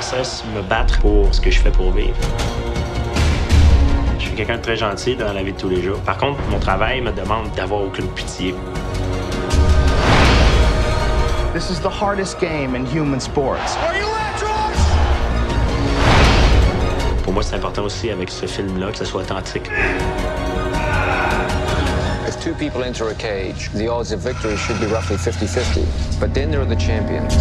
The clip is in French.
cesse me battre pour ce que je fais pour vivre. Je suis quelqu'un de très gentil dans la vie de tous les jours. Par contre, mon travail me demande d'avoir aucune pitié. This is the hardest game in human sports. Are you Pour moi, c'est important aussi avec ce film-là que ce soit authentique. If two people enter a cage, the odds of victory should be roughly 50 50. But then there are the champions.